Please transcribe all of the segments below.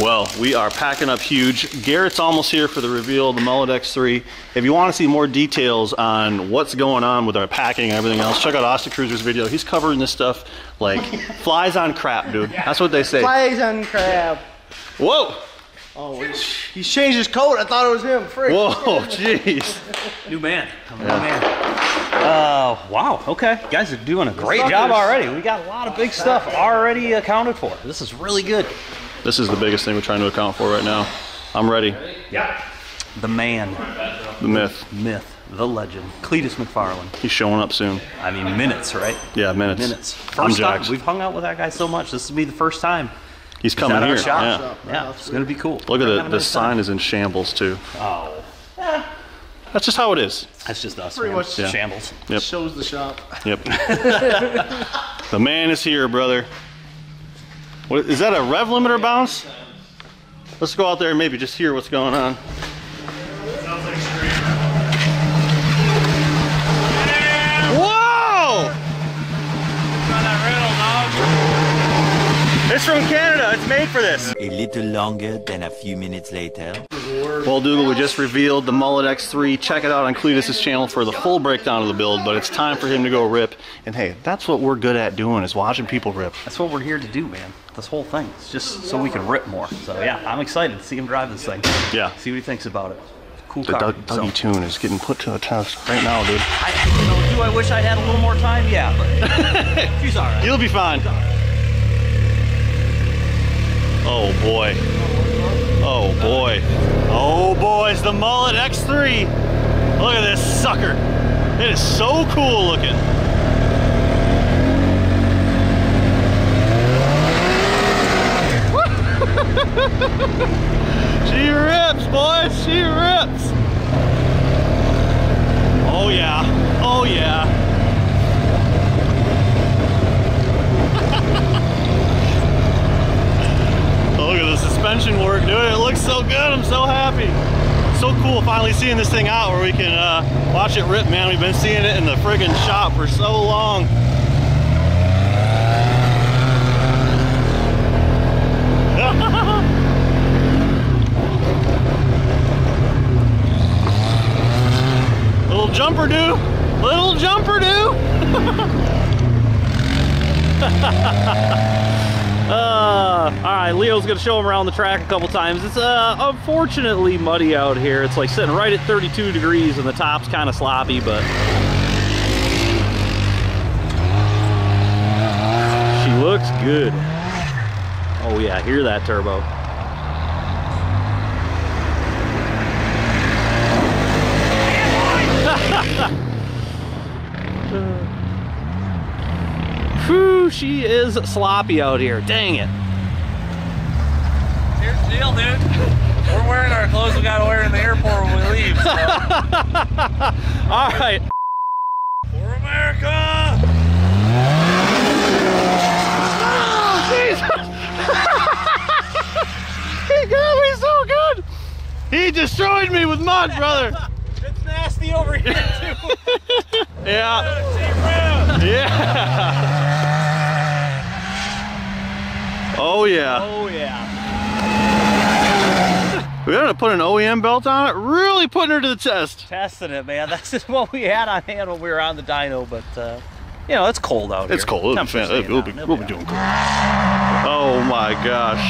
Well, we are packing up huge. Garrett's almost here for the reveal of the Mullet X3. If you want to see more details on what's going on with our packing and everything else, check out Austin Cruiser's video. He's covering this stuff like flies on crap, dude. That's what they say. Flies on crap. Whoa! Oh, he's, he's changed his coat. I thought it was him. Frick. Whoa, jeez. New man. I'm a man. Uh, wow. Okay, you guys are doing a great job already. We got a lot of big stuff already accounted for. This is really good. This is the biggest thing we're trying to account for right now. I'm ready. Yeah. The man, The myth. myth, the legend, Cleetus McFarland. He's showing up soon. I mean, minutes, right? Yeah, minutes. Minutes. I'm First time we've hung out with that guy so much. This will be the first time. He's He's coming at our here. shop. Yeah. Yeah, it's gonna be cool. Look at the, the sign time. is in shambles too. Oh, yeah. That's just how it is. that's just us. Pretty man. much. Yeah. shambles. Yep. Shows the shop. Yep. the man is here, brother. What, is that a rev limiter bounce? Let's go out there and maybe just hear what's going on. Whoa! It's from Canada. It's made for this. A little longer than a few minutes later. Well, Dougal, we just revealed the Mullet X3. Check it out on Cleetus's channel for the full breakdown of the build, but it's time for him to go rip. And hey, that's what we're good at doing is watching people rip. That's what we're here to do, man. This whole thing. It's just so we can rip more. So yeah, I'm excited to see him drive this thing. Yeah. See what he thinks about it. Cool The car. Doug, so, Dougie tune is getting put to the test right now, dude. I, you know, do I wish I had a little more time? Yeah, but she's all right. You'll be fine. Oh boy. Oh boy. Oh boy, it's the Mullet X3. Look at this sucker. It is so cool looking. she rips, boys. She rips. Oh yeah. Oh yeah. Oh, look at the suspension work, dude. It looks so good. I'm so happy. So cool finally seeing this thing out where we can uh, watch it rip, man. We've been seeing it in the friggin' shop for so long. Little jumper do. Little jumper do. Uh, all right, Leo's gonna show him around the track a couple times. It's uh, unfortunately muddy out here. It's like sitting right at 32 degrees and the top's kind of sloppy, but she looks good. Oh yeah, hear that turbo. Whew, she is sloppy out here. Dang it. Here's the deal, dude. We're wearing our clothes we gotta wear in the airport when we leave. So. All right. For America! Ah, he got me so good. He destroyed me with mud, brother. It's nasty over here too. Yeah. Yeah. Oh yeah. Oh yeah. We gotta put an OEM belt on it. Really putting her to the test. Testing it, man. That's just what we had on hand when we were on the dyno, but uh, you know, it's cold out here. It's cold. It'll be, Temperature's fan- staying we'll be, be It'll doing cool. Oh my gosh.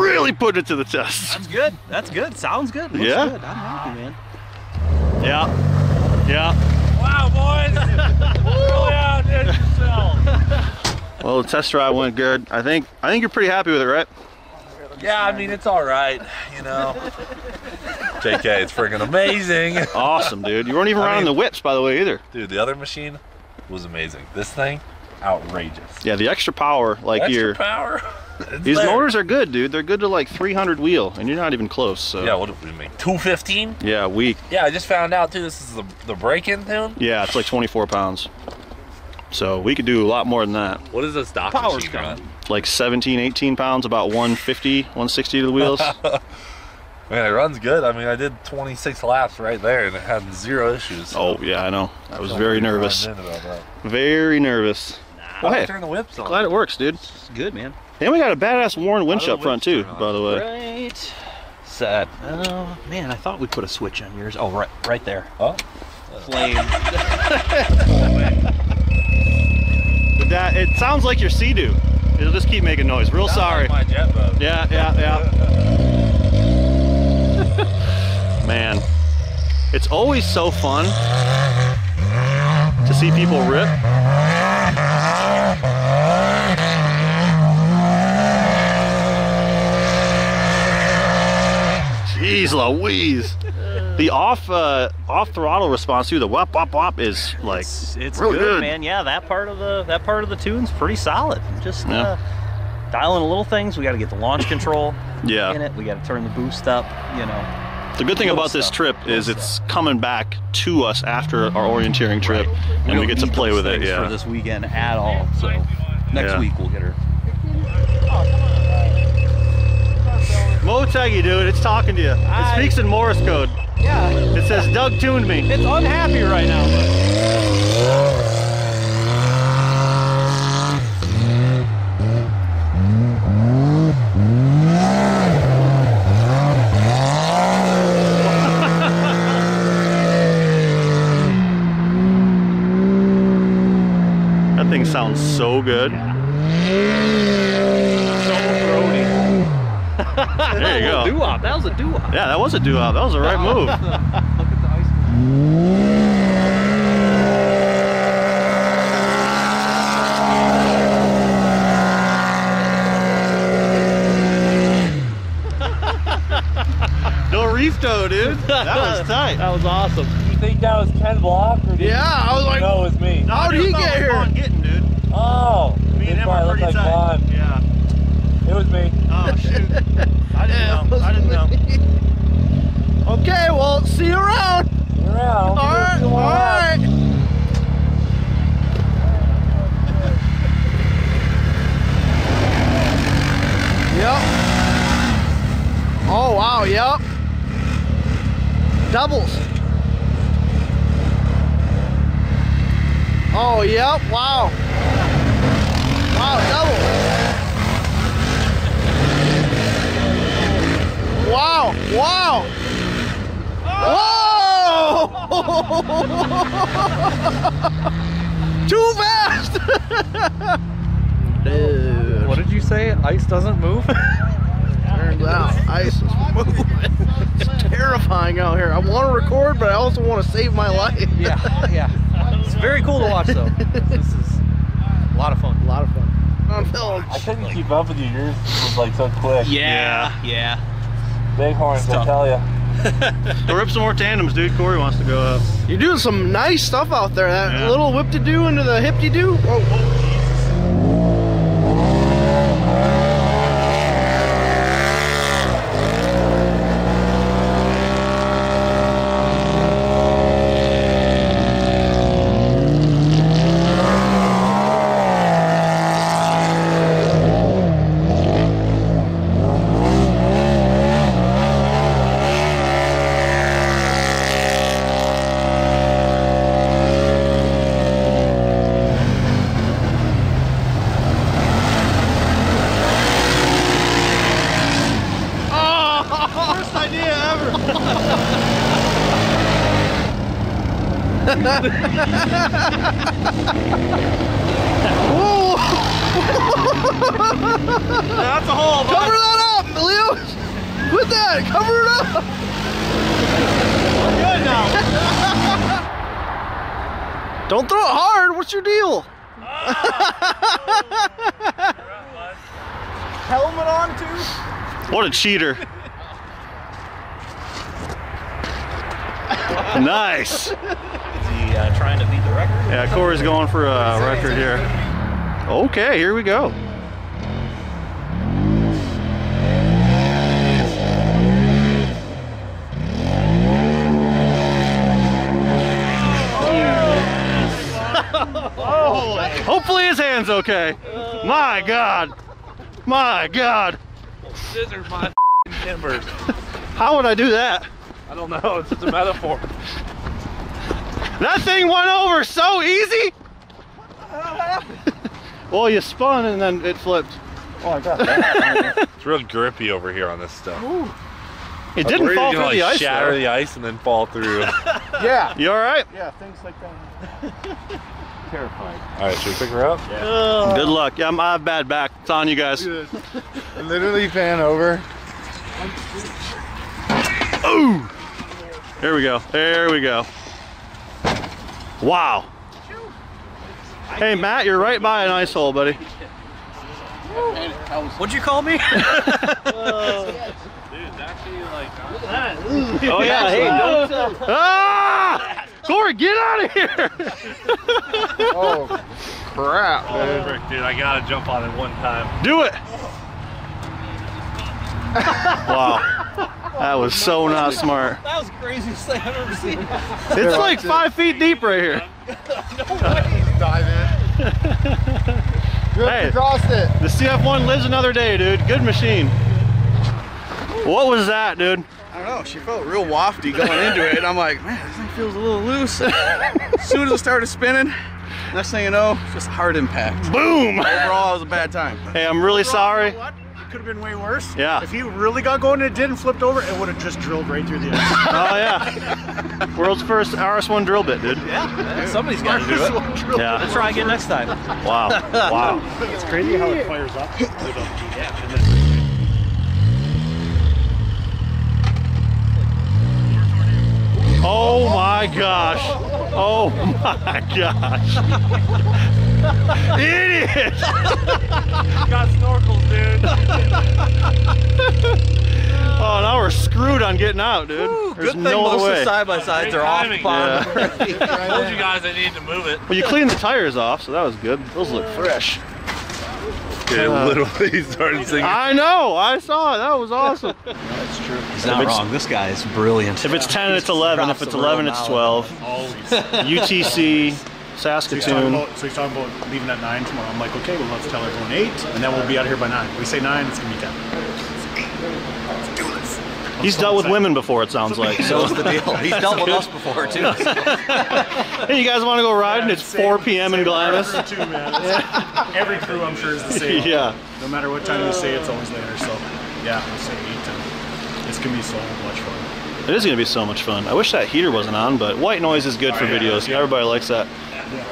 Really putting it to the test. That's good. That's good. Sounds good. Looks Yeah. good. I'm happy, man. Yeah. Yeah. Wow, boys! really. Well, the test drive went good. I think I think you're pretty happy with it, right? Yeah, I mean it's all right, you know. JK, it's friggin' amazing, Awesome, dude. You weren't even I running mean- the whips, by the way, either. dude. The other machine was amazing. This thing, outrageous. Yeah, the extra power, like Extra your power. It's these there. motors are good, dude. They're good to like 300 wheel, and you're not even close. So Yeah, what do we mean? 215? yeah, weak. Yeah, I just found out too. This is the the break-in tune. Yeah, it's like 24 pounds. So we could do a lot more than that. What is this stock Power's machine run? Like 17, 18 pounds, about 150, 160 to the wheels. Man, it runs good. I mean, I did 26 laps right there, and it had zero issues. oh yeah, I know. I was very nervous. grind in about that. Very nervous. Nah, Well, hey, Turn the whips on. glad it works, dude. It's good, man. And we got a badass Warn winch How up front too, by the way. Right. Set. Oh man, I thought we put a switch on yours. Oh, right, right there. Oh. Flame. But that it sounds like your Sea-Doo. It'll just keep making noise. Real sorry. Like my jet boat. Yeah, yeah, yeah. Man, it's always so fun to see people rip. Jeez Louise. The off uh, off throttle response too, the wop wop wop is like It's, it's real good, good. man. Yeah, that part of the that part of the tune's pretty solid. Just Yeah. uh, dialing the little things. We got to get the launch control Yeah. in it. We got to turn the boost up. You know. The good thing about this trip is it's coming back to us after our orienteering trip, and we don't get to play with it. Yeah. For this weekend at all. So next Yeah. week we'll get her. Motegi, dude, it's talking to you. It speaks in Morse code. Yeah, It says Doug tuned me. it's unhappy right now, but. That thing sounds so good. There you go. Doo-wop. That was a doo-wop. Yeah, that was a doo-wop. That was the right move. Look at the ice. No reef toe, dude. That was tight. That was awesome. You think that was Ken Block or did Yeah, I was like, no, it was me? how did he get here? Getting, dude. Oh, Me and him are pretty like tight. Vaughn. Yeah. It was me. Oh shoot. I didn't know. I didn't know. Okay, well, see you around. Around. All right, all right. Yep. Oh wow, yep. Doubles. Oh yep, wow. Wow, double. Wow, wow. Whoa! Too fast! Dude. What did you say? Ice doesn't move? Turns out ice is moving. It's terrifying out here. I want to record, but I also want to save my life. Yeah, yeah. It's very cool to watch, though. This is a lot of fun. A lot of fun. I couldn't keep up with you. Yours was like so quick. Yeah, yeah. Bighorns, I tough. tell you. Go rip some more tandems, dude. Corey wants to go up. You're doing some nice stuff out there. That Yeah. little whip to do into the hip to do. Oh, idea ever. That's a hole, bud. Cover that up, Leo. With that, cover it up. Good now. Don't throw it hard. What's your deal? Ah. Helmet on too. What a cheater. nice. Is he uh, trying to beat the record? Yeah, Corey's going for a record here. Okay, here we go. Hopefully his hand's okay. My God. My God. Scissors my timbers. How would I do that? I don't know. It's just a metaphor. That thing went over so easy. Well, you spun and then it flipped. Oh, I got that. It's real grippy over here on this stuff. It didn't worried fall you're through gonna, the ice. Shatter though. the ice and then fall through. Yeah. You all right? Yeah, things like that. Terrified. All right, should we pick her up? Yeah. Good luck. Yeah, I'm, I have bad back. It's on you guys. Literally pan over. There we go. There we go. Wow. Hey, Matt, you're right by an ice hole, buddy. What'd you call me? oh yeah, hey, don't, Ah! Corey, get out of here! Oh, crap, dude. Frick, dude, I gotta jump on it one time. Do it! Wow. That was so not smart. that was the craziest thing I've ever seen. It's like five feet deep right here. no way. Dive in. Good, Hey. you crossed it. The CF1 lives another day, dude. Good machine. What was that, dude? I don't know. She felt real wafty going into it. I'm like, man, this thing feels a little loose. as soon as it started spinning, next thing you know, just hard impact. Boom! Overall, it was a bad time. Hey, I'm really sorry. What? It could have been way worse. Yeah. If he really got going and it didn't flipped over, it would have just drilled right through the ice. Oh yeah. World's first RS1 drill bit, dude. Yeah, somebody's got to do it. Yeah. Let's try again next time. Wow. Wow. it's crazy how it fires up. Oh my gosh. Oh my gosh. Idiot. Got snorkels, dude. Oh, now we're screwed on getting out, dude. There's Good thing no most other of the side by sides are off timing, bottom. I told you guys I needed to move it. Well, you cleaned the tires off, so that was good. Those look fresh. Dude, literally started singing. I know. I saw it. That was awesome. That's true. He's not wrong. This guy is brilliant. If it's 10, it's 11. If it's 11, it's knowledge. 12. Always. UTC, So he's, Saskatoon. about, so he's talking about leaving at 9 tomorrow. I'm like, okay, well, let's tell everyone 8, and then we'll be out of here by 9. We say 9, it's going to be 10. Let's do this. I'm He's dealt with women before, it sounds like. So, Knows the deal. He's dealt with us before too. hey, you guys want to go riding? It's 4 p.m. in Glamis. Every crew, too, man. Every crew, I'm sure, is the same. Yeah. No matter what time you say, it's always later. So, yeah, we'll say 8 10. It's going to be so much fun. It is going to be so much fun. I wish that heater wasn't on, but white noise is good oh, for videos. Yeah. Everybody likes that.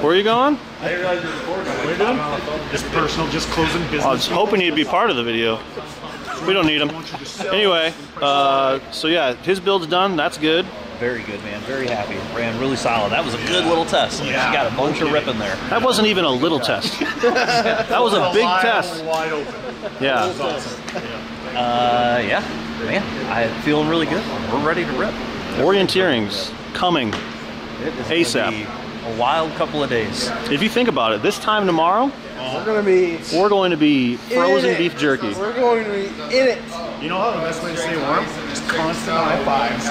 Where are you going? What are you doing? Just personal, just closing business. I was hoping you'd be part of the video. We don't need him. Anyway, uh, so yeah, his build's done. That's good. Very good, man. Very happy. Ran really solid. That was a good little test. I mean, She got a bunch of rip in there. That wasn't even a little test. That was a big test. Wide open. Yeah. Uh, yeah, man. I'm feeling really good. We're ready to rip. Orienteering's coming. It is ASAP. Gonna be A wild couple of days. If you think about it, this time tomorrow, We're gonna be we're going to be frozen beef jerky. We're going to be in it. You know how the best way to stay warm? Just constant high fives.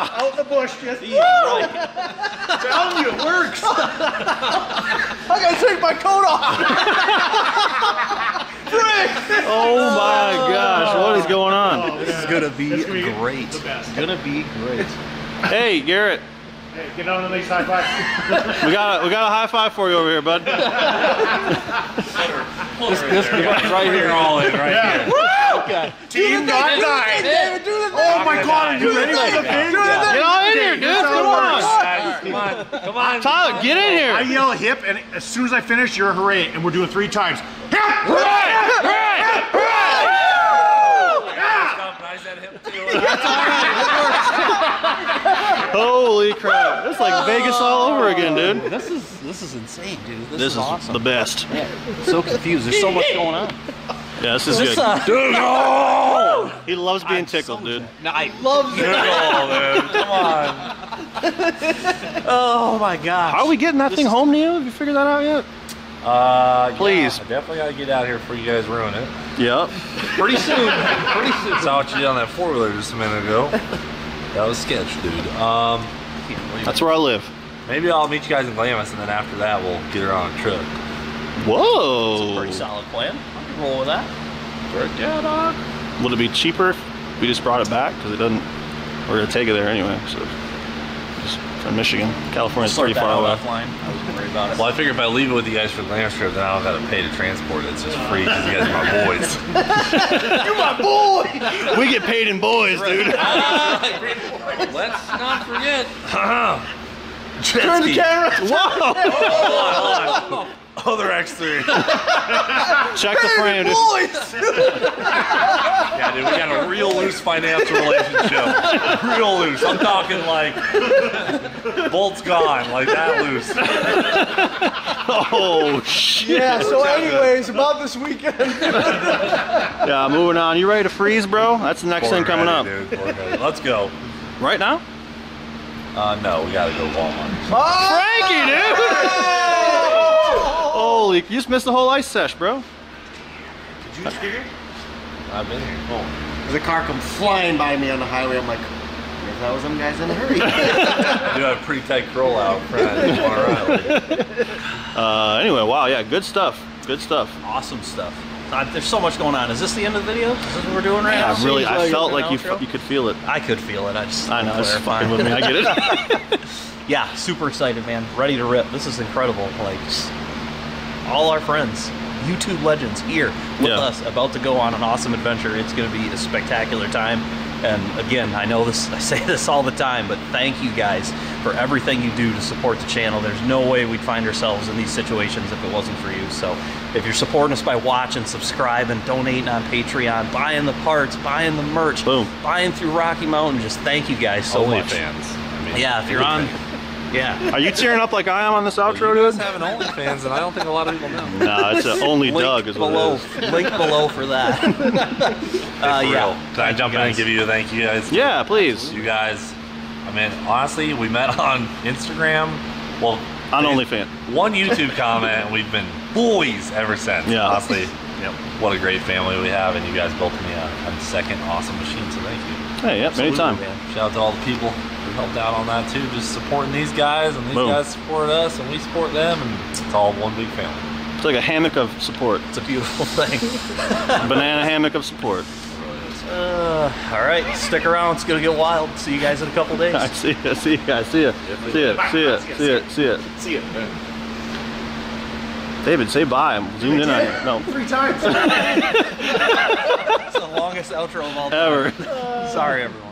Out the bush, just telling you, it works. I gotta take my coat off. Oh my gosh, what is going on? Oh, this is gonna be gonna be great. the. It's gonna be great. Hey, Garrett, Hey, get on the next high five. we got a, we got a high five for you over here, bud. This right here, all in, right yeah. here. Team not die. David, do the oh thing. Oh my god, are you ready for the thing? Get on in here, dude. Come on. Come on, come on. Tyler, get in here. I yell hip, and as soon as I finish, you're a hooray, and we're doing three times. Hip! Holy crap. It's like Vegas all over again, dude. This is this is insane, dude. This, This is, is awesome. the best. Yeah, so confused. There's so much going on. Yeah, this is This, good. uh, He loves being tickled, dude. I love you. Come on. Oh my gosh. How are we getting that thing home to you? Have you figured that out yet? Uh, Please. yeah, I definitely gotta get out here before you guys ruin it. Yep. Pretty soon. Pretty soon. Saw what you did on that four wheeler just a minute ago. That was sketch, dude. Um, That's where I live. maybe I'll meet you guys in Glamis, and then after that, we'll get her on a trip. Whoa. Pretty solid plan. I can roll with that. Yeah, dog. Would it be cheaper if we just brought it back? Because it doesn't. We're gonna take it there anyway. So just in Michigan. California's Sort pretty far away. offline. I wouldn't worry about it. Well, I figure if I leave it with you guys for the Lambs trip, then I don't got to pay to transport it. It's just free because you guys are my boys. You're my boy. We get paid in boys, dude. Let's not forget. Uh-huh. Turn the camera. Other X3. Check the frame, dude. Yeah, dude, we got a real loose financial relationship. Real loose. I'm talking like bolts gone, like that loose. Oh shit. Yeah. So, anyways, about this weekend. Yeah, moving on. You ready to freeze, bro? That's the next thing coming up. Dude. We're. Let's go. Right now? Uh, no, we gotta go Walmart. Frankie, dude! Holy, you just missed the whole ice sesh, bro. Did you figure? I've been here. Oh. The car comes flying by me on the highway. I'm like, guess that was them guys in a hurry. You have a pretty tight curl out front. I didn't wanna ride with you. Uh, anyway, wow, yeah, good stuff. Good stuff. Awesome stuff. Uh, there's so much going on. Is this the end of the video? This is this what we're doing right now? I really, I like felt like you, you could feel it. I could feel it. I just I know, it's clarifying. fucking with me. I get it. yeah, super excited, man. Ready to rip. This is incredible. Like, just all our friends, YouTube legends here with Yeah. us, about to go on an awesome adventure. It's going to be a spectacular time. And again, I know this, I say this all the time, but thank you guys for everything you do to support the channel. There's no way we'd find ourselves in these situations if it wasn't for you. So if you're supporting us by watching, subscribing, donating on Patreon, buying the parts, buying the merch, Boom. buying through Rocky Mountain, just thank you guys so Only much. fans. I mean, Yeah, if you're on, yeah. Are you tearing up like I am on this outro, you guys dude? have an OnlyFans, and I don't think a lot of people know. No, it's uh, only link Doug is what below, it is. link below for that. uh, For yeah. real. Can I jump in and give you a thank you guys? Yeah, please. You guys, I mean, honestly, we met on Instagram. Well, On they- OnlyFans. One YouTube comment, and we've been boys ever since. Yeah. Honestly, yep. what a great family we have, and you guys built me a, a second awesome machine, so thank you. Hey, yep, anytime. Absolutely, man. Shout out to all the people who helped out on that too, just supporting these guys, and these Boom. guys support us, and we support them, and it's all one big family. It's like a hammock of support. It's a beautiful thing. Banana hammock of support. Uh, all right, stick around. It's gonna get wild. See you guys in a couple days. I see ya, see ya, guys, see ya. See ya, see ya, see ya, see ya. See ya. David, say bye. I'm zoomed in on you. No, Three times. It's the longest outro of all time. ever. Sorry, everyone.